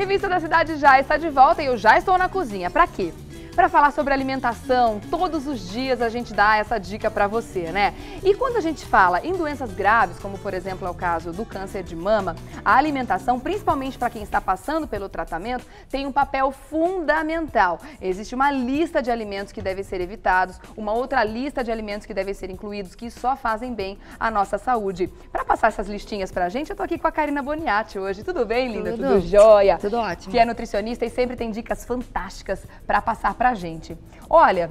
Revista da Cidade já está de volta e eu já estou na cozinha. Para quê? Para falar sobre alimentação. Todos os dias a gente dá essa dica para você, né? E quando a gente fala em doenças graves, como por exemplo é o caso do câncer de mama, a alimentação, principalmente para quem está passando pelo tratamento, tem um papel fundamental. Existe uma lista de alimentos que devem ser evitados, uma outra lista de alimentos que devem ser incluídos que só fazem bem à nossa saúde. Para passar essas listinhas para a gente, eu tô aqui com a Karina Boniati hoje. Tudo bem, linda? Tudo, Tudo jóia? Tudo ótimo. Que é nutricionista e sempre tem dicas fantásticas para passar pra gente. Olha,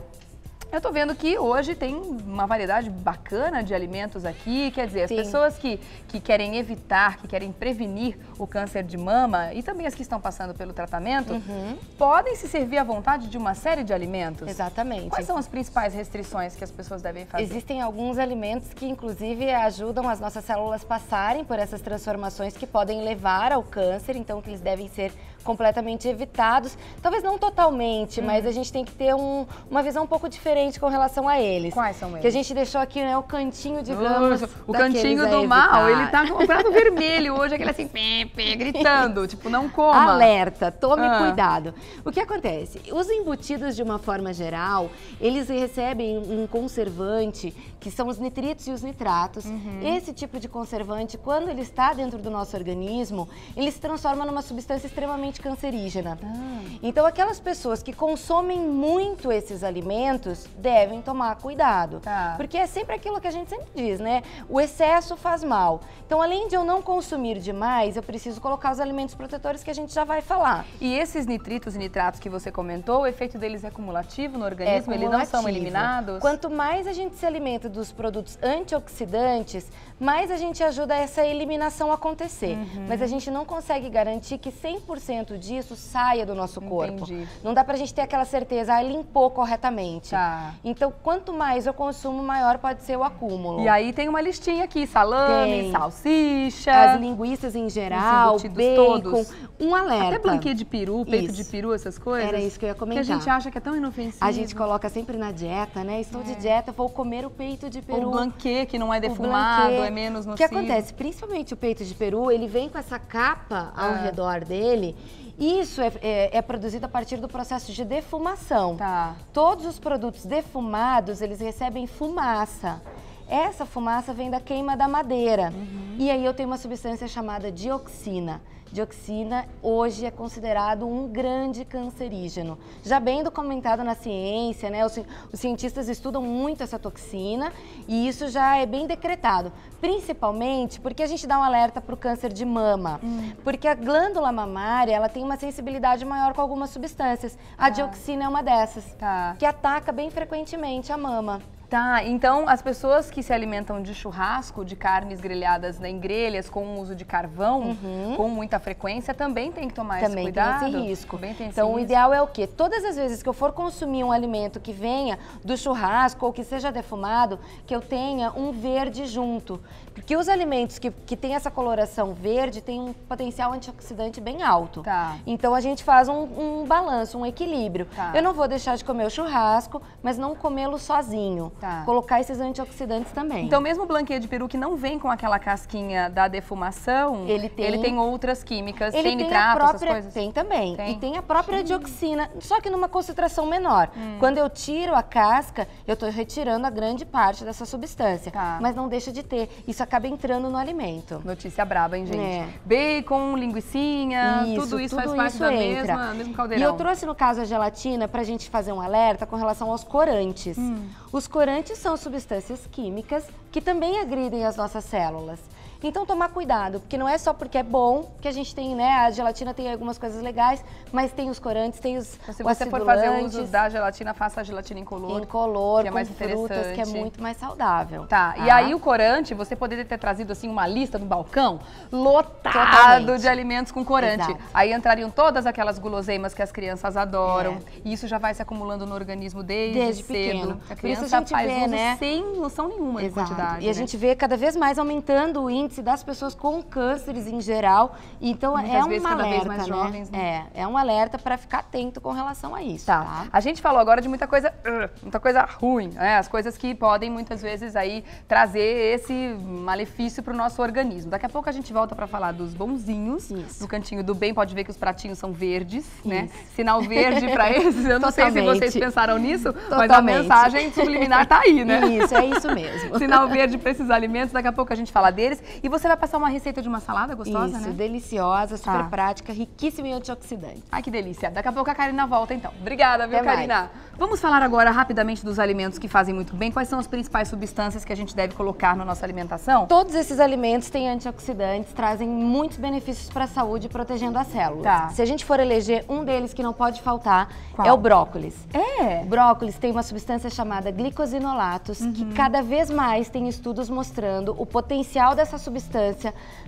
eu tô vendo que hoje tem uma variedade bacana de alimentos aqui, quer dizer, as Sim. pessoas que, que querem evitar, que querem prevenir o câncer de mama e também as que estão passando pelo tratamento, Uhum. podem se servir à vontade de uma série de alimentos. Exatamente. Quais são as principais restrições que as pessoas devem fazer? Existem alguns alimentos que, inclusive, ajudam as nossas células passarem por essas transformações que podem levar ao câncer, então que eles devem ser completamente evitados. Talvez não totalmente, mas Uhum. a gente tem que ter um- uma visão um pouco diferente com relação a eles. Quais são eles? Que a gente deixou aqui, né, o cantinho, digamos, Nossa, o cantinho do mal, ele tá com o prato vermelho hoje, aquele assim, pé, pé, gritando, tipo, não coma. Alerta, tome Ah. cuidado. O que acontece? Os embutidos, de uma forma geral, eles recebem um conservante, que são os nitritos e os nitratos. Uhum. Esse tipo de conservante, quando ele está dentro do nosso organismo, ele se transforma numa substância extremamente cancerígena. Ah. Então, aquelas pessoas que consomem muito esses alimentos devem tomar cuidado. Tá. Porque é sempre aquilo que a gente sempre diz, né? O excesso faz mal. Então, além de eu não consumir demais, eu preciso colocar os alimentos protetores que a gente já vai falar. E esses nitritos e nitratos que você comentou, o efeito deles é cumulativo no É organismo? Eles não são eliminados? Quanto mais a gente se alimenta dos produtos antioxidantes, mais a gente ajuda essa eliminação a acontecer. Uhum. Mas a gente não consegue garantir que 100% disso saia do nosso corpo. Entendi. Não dá pra gente ter aquela certeza, ah, limpou corretamente. Tá. Então, quanto mais eu consumo, maior pode ser o acúmulo. E aí tem uma listinha aqui, salame, Tem. salsicha, As linguiças em geral, bacon, todos. um alerta. até blanquê de peru, peito de Isso. peru, essas coisas. Era isso que eu ia Que comentar. a gente acha que é tão inofensivo. A gente coloca sempre na dieta, né? Estou de dieta, vou comer o peito de peru. O blanquê, que não é O defumado, é menos O nocivo. que acontece? Principalmente o peito de peru, ele vem com essa capa ao Ah. redor dele. Isso é, é- é produzido a partir do processo de defumação. Tá. Todos os produtos defumados, eles recebem fumaça. Essa fumaça vem da queima da madeira. Uhum. E aí eu tenho uma substância chamada dioxina. Dioxina hoje é considerado um grande cancerígeno. Já bem documentado na ciência, né? Os, os cientistas estudam muito essa toxina e isso já é bem decretado. Principalmente porque a gente dá um alerta para o câncer de mama. Hum. Porque a glândula mamária, ela tem uma sensibilidade maior com algumas substâncias. A dioxina é uma dessas. Tá. Que ataca bem frequentemente a mama. Tá, então as pessoas que se alimentam de churrasco, de carnes grelhadas né, em grelhas, com o uso de carvão, com muita frequência, também tem que tomar Também esse tem cuidado. esse risco. Também tem esse então, o risco. ideal é o quê? Todas as vezes que eu for consumir um alimento que venha do churrasco ou que seja defumado, que eu tenha um verde junto. Porque os alimentos que, que têm essa coloração verde têm um potencial antioxidante bem alto. Tá. Então, a gente faz um, um balanço, um equilíbrio. Tá. Eu não vou deixar de comer o churrasco, mas não comê-lo sozinho. Tá. Colocar esses antioxidantes também. Então, mesmo o blanquê de peru que não vem com aquela casquinha da defumação, Ele tem- outras químicas, Ele tem tem nitrato, própria, essas coisas. tem também. Tem? Hum. E tem a própria dioxina, só que numa concentração menor. Quando eu tiro a casca, eu estou retirando a grande parte dessa substância. Tá. Mas não deixa de ter. Isso acaba entrando no alimento. Notícia braba, hein, gente? É. Bacon, linguicinha, Isso, tudo isso faz tudo parte isso da entra. mesma, mesmo caldeirão. E eu trouxe no caso a gelatina para a gente fazer um alerta com relação aos corantes. Hum. Os corantes são substâncias químicas que também agridem as nossas células. Então tomar cuidado, porque não é só porque é bom que a gente tem, né? A gelatina tem algumas coisas legais, mas tem os corantes, tem os Então, se você for fazer uso da gelatina, faça a gelatina incolor. incolor, que é mais frutas, que é muito mais saudável. Tá, e aí o corante, você poderia ter trazido assim uma lista no balcão lotado Totalmente. de alimentos com corante. Exato. Aí entrariam todas aquelas guloseimas que as crianças adoram. É. E isso já vai se acumulando no organismo desde, Desde cedo. pequeno. A Por isso criança a gente faz vê, uso né? sem noção nenhuma de Exato. quantidade. E a né? gente vê cada vez mais aumentando o índice pacientes e das pessoas com cânceres em geral. Então Muitas é um vezes cada vez alerta, mais né? jovens, né? É, é um alerta para ficar atento com relação a isso, tá? Tá. A gente falou agora de muita coisa, uh, muita coisa ruim, né? As coisas que podem muitas vezes aí trazer esse malefício para o nosso organismo. Daqui a pouco a gente volta para falar dos bonzinhos. Isso. No cantinho do bem, pode ver que os pratinhos são verdes, né? Sinal verde para esses. Eu não sei se Totalmente. vocês pensaram nisso, mas a Totalmente. mensagem subliminar tá aí, né? Isso, é isso mesmo. Sinal verde para esses alimentos, daqui a pouco a gente fala deles. E você vai passar uma receita de uma salada gostosa, Isso, né? deliciosa, super Tá. prática, riquíssima em antioxidantes. Ai, que delícia. Daqui a pouco a Karina volta, então. Obrigada, viu, Até mais. Karina? Vamos falar agora rapidamente dos alimentos que fazem muito bem. Quais são as principais substâncias que a gente deve colocar na nossa alimentação? Todos esses alimentos têm antioxidantes, trazem muitos benefícios para a saúde, protegendo as células. Tá. Se a gente for eleger um deles que não pode faltar, Qual? é o brócolis. É. O brócolis tem uma substância chamada glicosinolatos, que Uhum. cada vez mais tem estudos mostrando o potencial dessa substância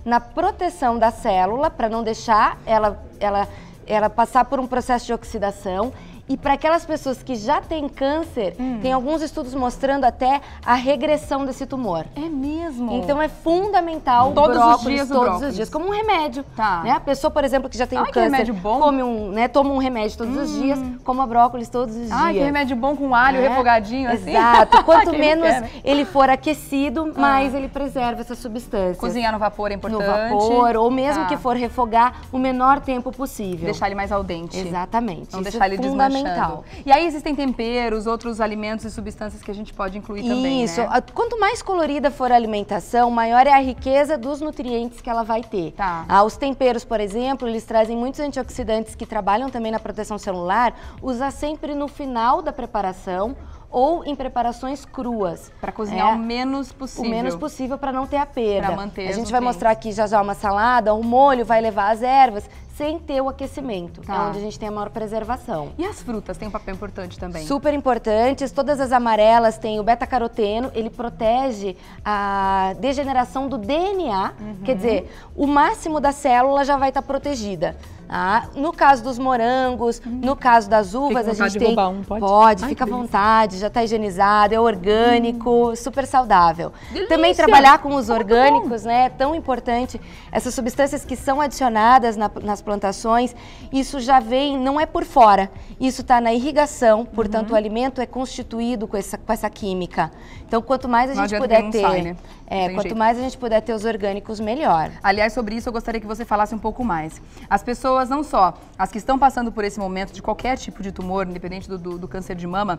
na proteção da célula, para não deixar ela, ela, ela passar por um processo de oxidação. E para aquelas pessoas que já têm câncer, Hum. tem alguns estudos mostrando até a regressão desse tumor. É mesmo. Então é fundamental Todos o os brócolis dias todos brócolis. os dias, como um remédio. Tá. Né? A pessoa, por exemplo, que já tem Ai, o que câncer, remédio bom. come um, né, toma um remédio todos os dias, coma brócolis todos os Ai, que dias. remédio bom com alho É, refogadinho assim. Exato. Quanto menos quer, né? ele for aquecido, mais ele preserva essa substância. Cozinhar no vapor é importante. no vapor, ou mesmo Tá. que for refogar, o menor tempo possível. Deixar ele mais al dente. Exatamente. Não Isso deixar é ele fundamental. E aí existem temperos, outros alimentos e substâncias que a gente pode incluir também, Isso. né? Quanto mais colorida for a alimentação, maior é a riqueza dos nutrientes que ela vai ter. Tá. Ah, os temperos, por exemplo, eles trazem muitos antioxidantes que trabalham também na proteção celular. Usar sempre no final da preparação ou em preparações cruas. Pra cozinhar É, o menos possível. O menos possível para não ter a perda. Pra manter a gente vai mostrar aqui já já uma salada, um molho vai levar as ervas sem ter o aquecimento. Tá. É onde a gente tem a maior preservação. E as frutas têm um papel importante também. Super importantes, todas as amarelas têm o beta-caroteno, ele protege a degeneração do DNA, Uhum. quer dizer, o máximo da célula já vai estar protegida. Tá? no caso dos morangos, no caso das uvas, a gente de tem. um, pode? Pode, Ai, fica à vontade, já está higienizado, é orgânico, super saudável. Delícia! Também trabalhar com os Muito orgânicos, né? É tão importante. Essas substâncias que são adicionadas na- nas plantações, isso já vem, não é por fora. Isso está na irrigação, portanto Uhum. o alimento é constituído com essa, com essa química. Então quanto mais a Não gente puder ter, sai, né? É, quanto jeito. mais a gente puder ter os orgânicos, melhor. Aliás, sobre isso eu gostaria que você falasse um pouco mais. As pessoas, não só as que estão passando por esse momento de qualquer tipo de tumor, independente do, do- do câncer de mama,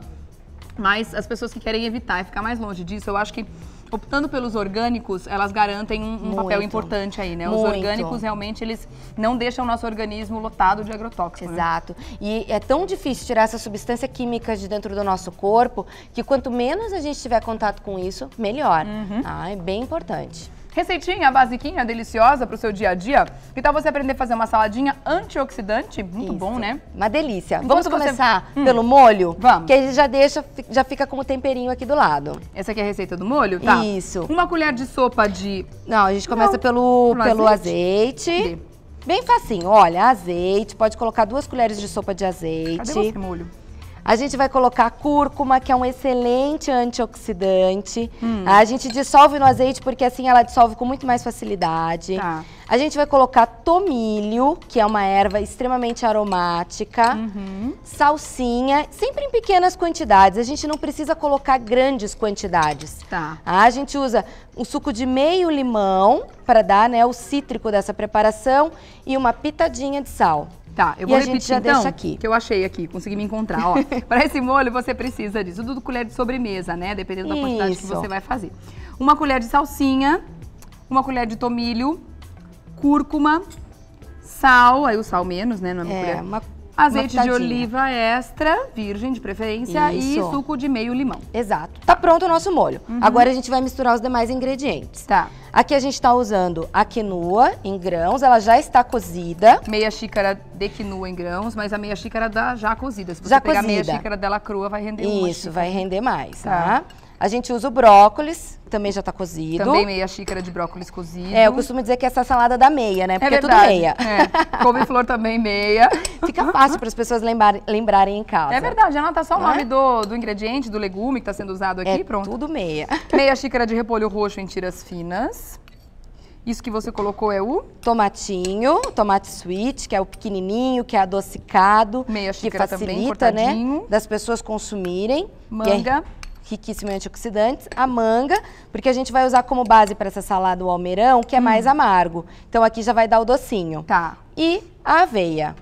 mas as pessoas que querem evitar e ficar mais longe disso, eu acho que optando pelos orgânicos, elas garantem um, um papel importante aí, né? Os Muito. orgânicos realmente eles não deixam o nosso organismo lotado de agrotóxicos. né? Exato. E é tão difícil tirar essa substância química de dentro do nosso corpo que quanto menos a gente tiver contato com isso, melhor. Uhum. Ah, é bem importante. Receitinha basiquinha, deliciosa pro seu dia a dia. Que tal você aprender a fazer uma saladinha antioxidante? Muito Isso. bom, né? Uma delícia. Vamos você- começar Hum. pelo molho? Vamos. Que aí já deixa, já fica com o temperinho aqui do lado. Essa aqui é a receita do molho, tá? Isso. Uma colher de sopa de Não, a gente começa Não, pelo, pelo pelo azeite. azeite. Bem facinho. Olha, azeite. Pode colocar duas colheres de sopa de Cadê azeite. você, molho? A gente vai colocar cúrcuma, que é um excelente antioxidante. Hum. A gente dissolve no azeite porque assim ela dissolve com muito mais facilidade. Tá. A gente vai colocar tomilho, que é uma erva extremamente aromática. Uhum. Salsinha, sempre em pequenas quantidades. A gente não precisa colocar grandes quantidades. Tá. A gente usa um suco de meio limão para dar né, o cítrico dessa preparação e uma pitadinha de sal. Tá, eu E vou a gente repetir já então, deixa aqui. que eu achei aqui, consegui me encontrar, ó. Para esse molho você precisa disso, tudo colher de sobremesa, né? Dependendo da quantidade que Isso. você vai fazer. Uma colher de salsinha, uma colher de tomilho, cúrcuma, sal, aí o sal menos, né? Não é uma É, colher. uma, Azeite de oliva extra, virgem de preferência, e Isso. suco de meio limão. Exato. Tá pronto o nosso molho. Agora a gente vai misturar os demais ingredientes. Tá. Aqui a gente está usando a quinoa em grãos, ela já está cozida. Meia xícara de quinoa em grãos, mas a meia xícara da já cozida. Se você Já pegar meia cozida. xícara dela crua, vai render Isso, vai render mais, Tá. tá? A gente usa o brócolis, que também já está cozido. Também meia xícara de brócolis cozido. É, eu costumo dizer que essa salada dá meia, né? É Porque é, tudo verdade. meia. É. Couve-flor também meia. Fica fácil para as pessoas lembrarem, lembrarem em casa. É verdade, anota só o Não é? nome do, do ingrediente, do legume que está sendo usado aqui, É pronto. tudo meia. Meia xícara de repolho roxo em tiras finas. Isso que você colocou é o? Tomatinho, tomate sweet, que é o pequenininho, que é adocicado. Meia que xícara também, facilita, né, cortadinho. das pessoas consumirem. que é Manga. Riquíssimo em antioxidantes. A manga, porque a gente vai usar como base para essa salada o almeirão, que é Hum. mais amargo. Então aqui já vai dar o docinho. Tá, E a aveia,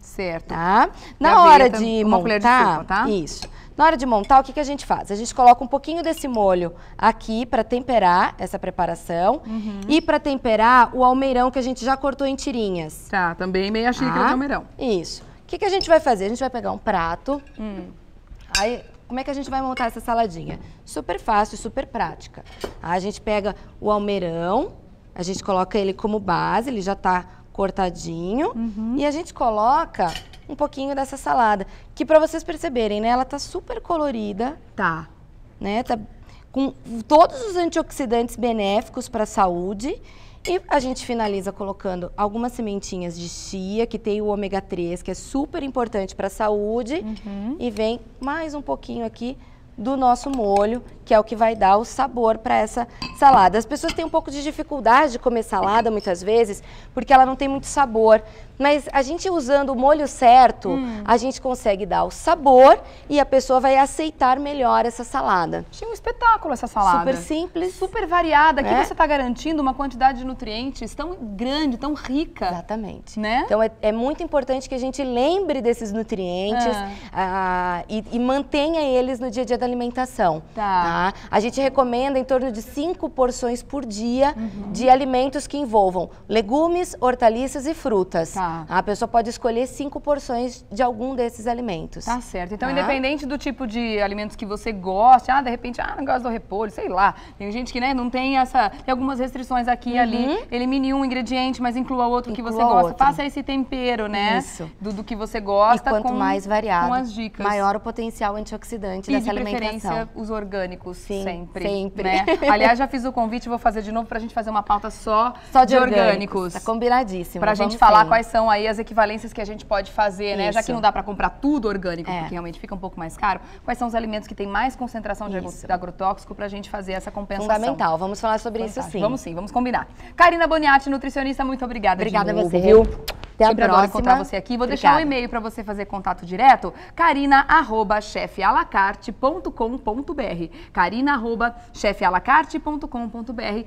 certo. tá? E Na aveia hora de uma colher de montar, sopa, tá? isso. Na hora de montar, o que, que a gente faz? A gente coloca um pouquinho desse molho aqui para temperar essa preparação Uhum. e para temperar o almeirão que a gente já cortou em tirinhas. Tá, também meia xícara Tá? de almeirão. Isso. O que, que a gente vai fazer? A gente vai pegar um prato. Hum. Aí, como é que a gente vai montar essa saladinha? Super fácil, super prática. A gente pega o almeirão, a gente coloca ele como base, ele já tá cortadinho. Uhum. E a gente coloca um pouquinho dessa salada. Que para vocês perceberem, né? Ela tá super colorida, Tá. né? Tá com todos os antioxidantes benéficos para a saúde. E a gente finaliza colocando algumas sementinhas de chia, que tem o ômega 3, que é super importante para a saúde. E vem mais um pouquinho aqui do nosso molho, que é o que vai dar o sabor para essa salada. As pessoas têm um pouco de dificuldade de comer salada muitas vezes, porque ela não tem muito sabor. Mas a gente usando o molho certo, a gente consegue dar o sabor e a pessoa vai aceitar melhor essa salada. Achei um espetáculo essa salada. Super simples. Super variada. Aqui É. você está garantindo uma quantidade de nutrientes tão grande, tão rica. Exatamente. Né? Então é, é muito importante que a gente lembre desses nutrientes Ah. ah, e, e mantenha eles no dia a dia da alimentação. Tá. A gente recomenda em torno de cinco porções por dia Uhum. de alimentos que envolvam legumes, hortaliças e frutas. Tá. A pessoa pode escolher cinco porções de algum desses alimentos. Tá certo. Então, Tá? independente do tipo de alimentos que você goste, ah, de repente, ah, não gosto do repolho, sei lá. Tem gente que, né, não tem essa. Tem algumas restrições aqui e ali. Elimine um ingrediente, mas inclua outro que Uhum. Inclua você gosta. outro. Faça esse tempero, né? Isso. Do, do que você E gosta. quanto com, mais variado, Com as dicas. maior o potencial antioxidante E dessa de alimentação. Preferência os orgânicos, Sim, sempre. sempre. né? Aliás, já fiz o convite, vou fazer de novo pra gente fazer uma pauta só, Só de, orgânicos. Tá combinadíssimo. Pra vamos gente falar sim. quais são aí as equivalências que a gente pode fazer, né? Já Isso. que não dá pra comprar tudo orgânico, É. porque realmente fica um pouco mais caro. Quais são os alimentos que têm mais concentração de Isso. de agrotóxico pra gente fazer essa compensação? Fundamental. Vamos falar sobre isso Fantástico. sim. Vamos sim, vamos combinar. Karina Boniati, nutricionista, muito obrigada Obrigada de a novo, você. viu? Até a Sempre adoro próxima. encontrar você aqui. Vou deixar um Obrigada. e-mail pra você fazer contato direto, carina@chefalacarte.com.br. carina@chefalacarte.com.br